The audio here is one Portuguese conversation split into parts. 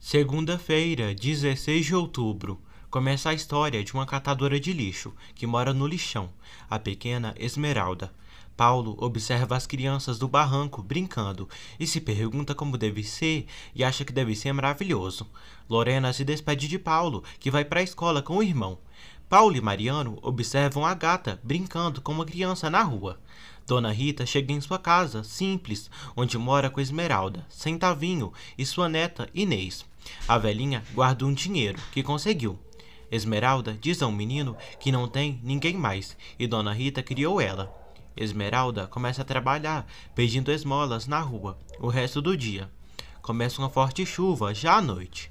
Segunda-feira, 16 de outubro, começa a história de uma catadora de lixo que mora no lixão, a pequena Esmeralda. Paulo observa as crianças do barranco brincando e se pergunta como deve ser e acha que deve ser maravilhoso. Lorena se despede de Paulo, que vai para a escola com o irmão. Paulo e Mariano observam a gata brincando com uma criança na rua. Dona Rita chega em sua casa, simples, onde mora com Esmeralda, Centavinho e sua neta Inês. A velhinha guarda um dinheiro que conseguiu. Esmeralda diz ao menino que não tem ninguém mais e Dona Rita criou ela. Esmeralda começa a trabalhar, pedindo esmolas na rua o resto do dia. Começa uma forte chuva já à noite.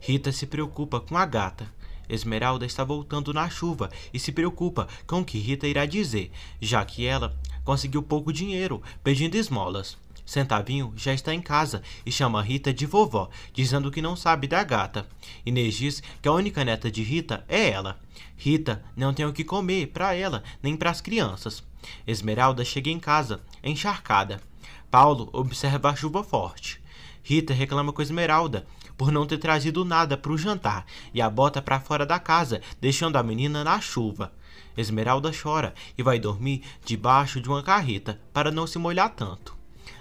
Rita se preocupa com a gata. Esmeralda está voltando na chuva e se preocupa com o que Rita irá dizer, já que ela conseguiu pouco dinheiro pedindo esmolas. Centavinho já está em casa e chama Rita de vovó, dizendo que não sabe da gata. Inês diz que a única neta de Rita é ela. Rita não tem o que comer para ela nem para as crianças. Esmeralda chega em casa, encharcada. Paulo observa a chuva forte. Rita reclama com Esmeralda por não ter trazido nada para o jantar e a bota para fora da casa, deixando a menina na chuva. Esmeralda chora e vai dormir debaixo de uma carreta para não se molhar tanto.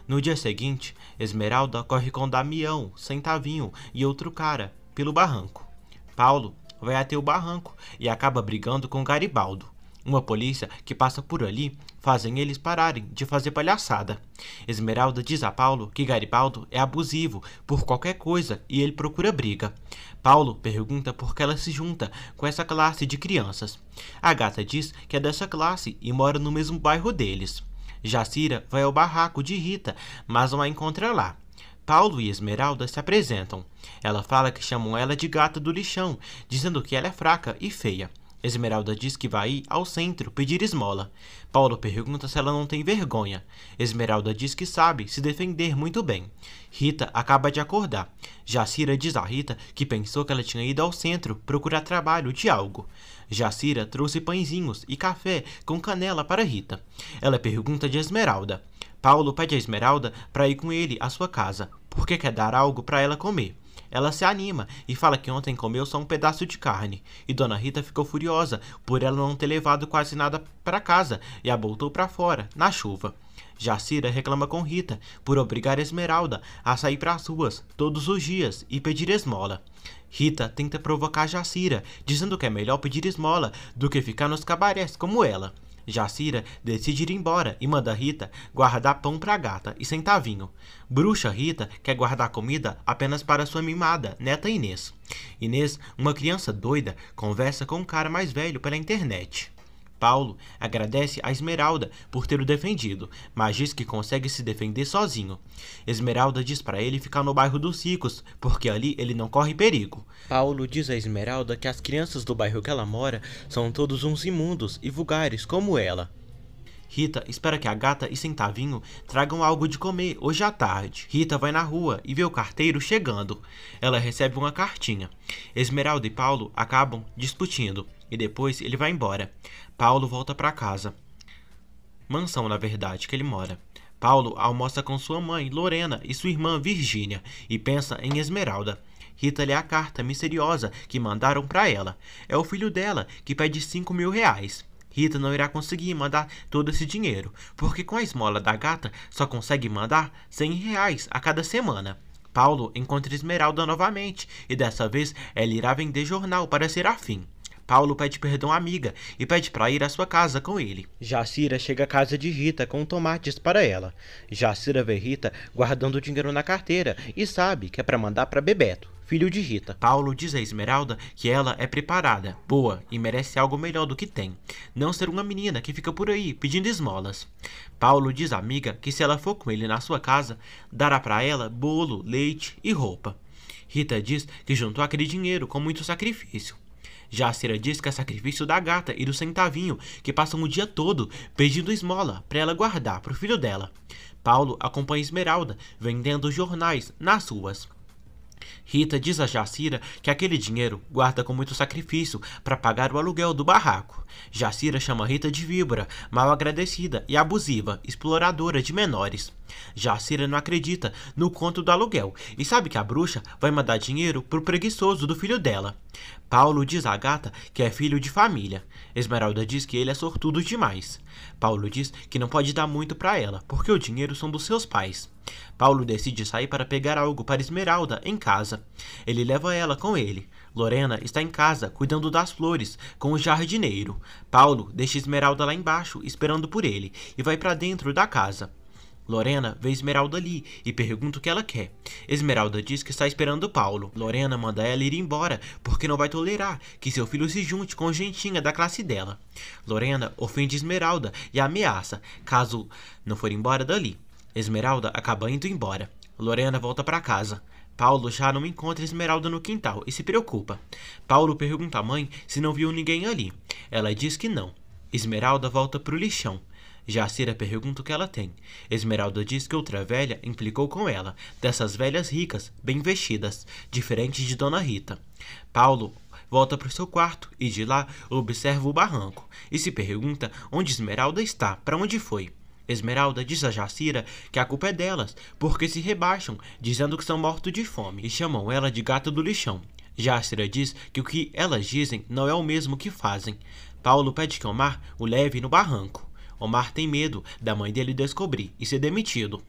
No dia seguinte, Esmeralda corre com Damião, Centavinho e outro cara pelo barranco. Paulo vai até o barranco e acaba brigando com Garibaldo uma polícia que passa por ali fazem eles pararem de fazer palhaçada. Esmeralda diz a Paulo que Garibaldo é abusivo por qualquer coisa e ele procura briga. Paulo pergunta por que ela se junta com essa classe de crianças. A gata diz que é dessa classe e mora no mesmo bairro deles. Jacira vai ao barraco de Rita, mas não a encontra lá. Paulo e Esmeralda se apresentam. Ela fala que chamam ela de gata do lixão, dizendo que ela é fraca e feia. Esmeralda diz que vai ao centro pedir esmola. Paulo pergunta se ela não tem vergonha. Esmeralda diz que sabe se defender muito bem. Rita acaba de acordar. Jacira diz a Rita que pensou que ela tinha ido ao centro procurar trabalho de algo. Jacira trouxe pãezinhos e café com canela para Rita. Ela pergunta de Esmeralda. Paulo pede a Esmeralda para ir com ele à sua casa, porque quer dar algo para ela comer. Ela se anima e fala que ontem comeu só um pedaço de carne. E Dona Rita ficou furiosa por ela não ter levado quase nada para casa e a botou para fora, na chuva. Jacira reclama com Rita por obrigar Esmeralda a sair para as ruas todos os dias e pedir esmola. Rita tenta provocar Jacira, dizendo que é melhor pedir esmola do que ficar nos cabarés como ela. Jacira decide ir embora e manda Rita guardar pão para a gata e centavinho. Bruxa Rita quer guardar comida apenas para sua mimada, neta Inês. Inês, uma criança doida, conversa com um cara mais velho pela internet. Paulo agradece a Esmeralda por ter o defendido, mas diz que consegue se defender sozinho. Esmeralda diz para ele ficar no bairro dos ricos, porque ali ele não corre perigo. Paulo diz a Esmeralda que as crianças do bairro que ela mora são todos uns imundos e vulgares como ela. Rita espera que a gata e Centavinho tragam algo de comer hoje à tarde. Rita vai na rua e vê o carteiro chegando. Ela recebe uma cartinha. Esmeralda e Paulo acabam discutindo e depois ele vai embora. Paulo volta para casa. Mansão, na verdade, que ele mora. Paulo almoça com sua mãe, Lorena, e sua irmã, Virgínia, e pensa em Esmeralda. Rita lê a carta misteriosa que mandaram para ela. É o filho dela que pede cinco mil reais. Rita não irá conseguir mandar todo esse dinheiro, porque com a esmola da gata só consegue mandar 100 reais a cada semana. Paulo encontra Esmeralda novamente e dessa vez ela irá vender jornal para ser afim. Paulo pede perdão à amiga e pede para ir à sua casa com ele. Jacira chega à casa de Rita com tomates para ela. Jacira vê Rita guardando o dinheiro na carteira e sabe que é para mandar para Bebeto filho de Rita. Paulo diz a Esmeralda que ela é preparada, boa e merece algo melhor do que tem. Não ser uma menina que fica por aí pedindo esmolas. Paulo diz à amiga que se ela for com ele na sua casa, dará para ela bolo, leite e roupa. Rita diz que juntou aquele dinheiro com muito sacrifício. Jácera diz que é sacrifício da gata e do centavinho, que passam o dia todo pedindo esmola para ela guardar para o filho dela. Paulo acompanha Esmeralda, vendendo jornais nas ruas. Rita diz a Jacira que aquele dinheiro guarda com muito sacrifício para pagar o aluguel do barraco. Jacira chama Rita de víbora, mal agradecida e abusiva, exploradora de menores. Jacira não acredita no conto do aluguel e sabe que a bruxa vai mandar dinheiro pro preguiçoso do filho dela. Paulo diz à gata que é filho de família. Esmeralda diz que ele é sortudo demais. Paulo diz que não pode dar muito para ela, porque o dinheiro são dos seus pais. Paulo decide sair para pegar algo para Esmeralda em casa. Ele leva ela com ele. Lorena está em casa, cuidando das flores, com o jardineiro. Paulo deixa Esmeralda lá embaixo, esperando por ele, e vai para dentro da casa. Lorena vê Esmeralda ali e pergunta o que ela quer. Esmeralda diz que está esperando Paulo. Lorena manda ela ir embora porque não vai tolerar que seu filho se junte com gentinha da classe dela. Lorena ofende Esmeralda e ameaça caso não for embora dali. Esmeralda acaba indo embora. Lorena volta para casa. Paulo já não encontra Esmeralda no quintal e se preocupa. Paulo pergunta à mãe se não viu ninguém ali. Ela diz que não. Esmeralda volta pro lixão. Jacira pergunta o que ela tem. Esmeralda diz que outra velha implicou com ela, dessas velhas ricas, bem vestidas, diferente de Dona Rita. Paulo volta para o seu quarto e de lá observa o barranco e se pergunta onde Esmeralda está, para onde foi. Esmeralda diz a Jacira que a culpa é delas, porque se rebaixam, dizendo que são mortos de fome, e chamam ela de gata do lixão. Jacira diz que o que elas dizem não é o mesmo que fazem. Paulo pede que Omar o leve no barranco. Omar tem medo da mãe dele descobrir e ser demitido.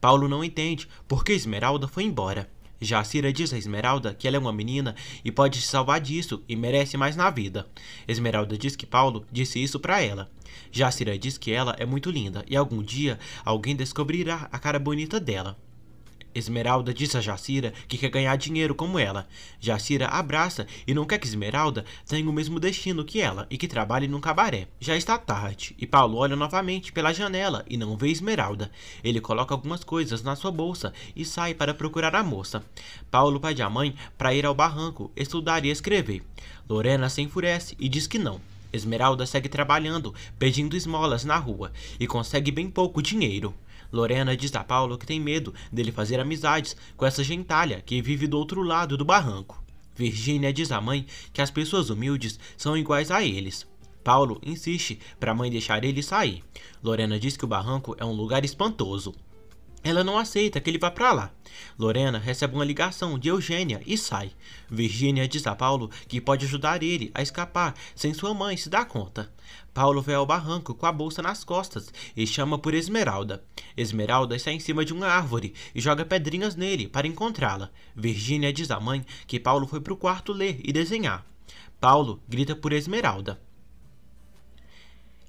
Paulo não entende porque Esmeralda foi embora. Jacira diz a Esmeralda que ela é uma menina e pode se salvar disso e merece mais na vida. Esmeralda diz que Paulo disse isso para ela. Jacira diz que ela é muito linda e algum dia alguém descobrirá a cara bonita dela. Esmeralda diz a Jacira que quer ganhar dinheiro como ela. Jacira abraça e não quer que Esmeralda tenha o mesmo destino que ela e que trabalhe num cabaré. Já está tarde e Paulo olha novamente pela janela e não vê Esmeralda. Ele coloca algumas coisas na sua bolsa e sai para procurar a moça. Paulo pede à mãe para ir ao barranco, estudar e escrever. Lorena se enfurece e diz que não. Esmeralda segue trabalhando, pedindo esmolas na rua e consegue bem pouco dinheiro. Lorena diz a Paulo que tem medo dele fazer amizades com essa gentalha que vive do outro lado do barranco. Virgínia diz à mãe que as pessoas humildes são iguais a eles. Paulo insiste para a mãe deixar ele sair. Lorena diz que o barranco é um lugar espantoso. Ela não aceita que ele vá para lá. Lorena recebe uma ligação de Eugênia e sai. Virgínia diz a Paulo que pode ajudar ele a escapar sem sua mãe se dar conta. Paulo vai ao barranco com a bolsa nas costas e chama por Esmeralda. Esmeralda está em cima de uma árvore e joga pedrinhas nele para encontrá-la. Virgínia diz à mãe que Paulo foi para o quarto ler e desenhar. Paulo grita por Esmeralda.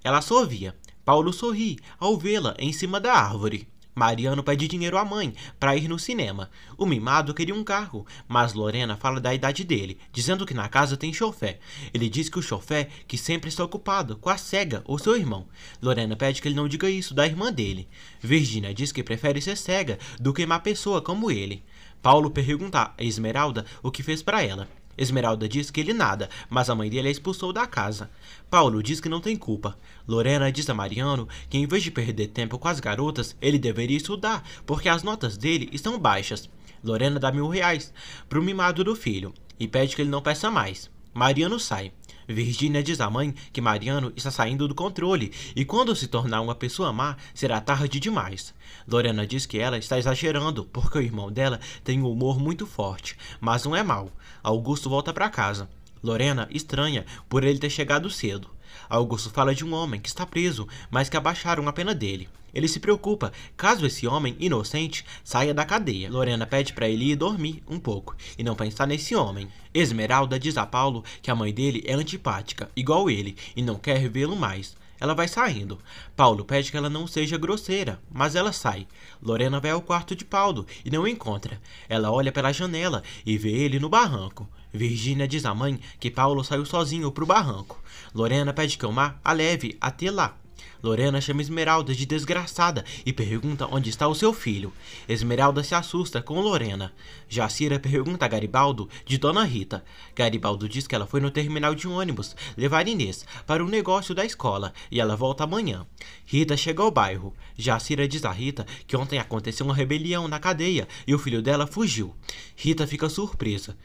Ela sorria. Paulo sorri ao vê-la em cima da árvore. Mariano pede dinheiro à mãe para ir no cinema. O mimado queria um carro, mas Lorena fala da idade dele, dizendo que na casa tem chofé. Ele diz que o chofé que sempre está ocupado com a cega ou seu irmão. Lorena pede que ele não diga isso da irmã dele. Virginia diz que prefere ser cega do que uma pessoa como ele. Paulo pergunta a Esmeralda o que fez para ela. Esmeralda diz que ele nada, mas a mãe dele a expulsou da casa. Paulo diz que não tem culpa. Lorena diz a Mariano que em vez de perder tempo com as garotas, ele deveria estudar, porque as notas dele estão baixas. Lorena dá mil reais pro mimado do filho e pede que ele não peça mais. Mariano sai. Virgínia diz à mãe que Mariano está saindo do controle e quando se tornar uma pessoa má, será tarde demais. Lorena diz que ela está exagerando porque o irmão dela tem um humor muito forte, mas não é mau. Augusto volta para casa. Lorena estranha por ele ter chegado cedo. Augusto fala de um homem que está preso, mas que abaixaram a pena dele. Ele se preocupa caso esse homem inocente saia da cadeia. Lorena pede para ele ir dormir um pouco e não pensar nesse homem. Esmeralda diz a Paulo que a mãe dele é antipática, igual ele, e não quer vê-lo mais. Ela vai saindo. Paulo pede que ela não seja grosseira, mas ela sai. Lorena vai ao quarto de Paulo e não o encontra. Ela olha pela janela e vê ele no barranco. Virgínia diz à mãe que Paulo saiu sozinho para o barranco. Lorena pede que Omar a leve até lá. Lorena chama Esmeralda de desgraçada e pergunta onde está o seu filho. Esmeralda se assusta com Lorena. Jacira pergunta a Garibaldo de Dona Rita. Garibaldo diz que ela foi no terminal de ônibus levar Inês para o negócio da escola e ela volta amanhã. Rita chega ao bairro. Jacira diz a Rita que ontem aconteceu uma rebelião na cadeia e o filho dela fugiu. Rita fica surpresa.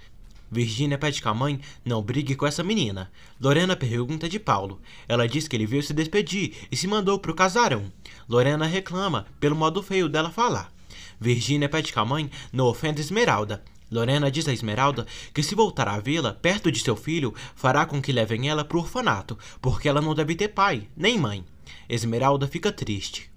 Virgínia pede que a mãe não brigue com essa menina. Lorena pergunta de Paulo. Ela diz que ele veio se despedir e se mandou pro casarão. Lorena reclama pelo modo feio dela falar. Virgínia pede que a mãe não ofenda Esmeralda. Lorena diz a Esmeralda que se voltar à vila, perto de seu filho, fará com que levem ela pro orfanato, porque ela não deve ter pai, nem mãe. Esmeralda fica triste.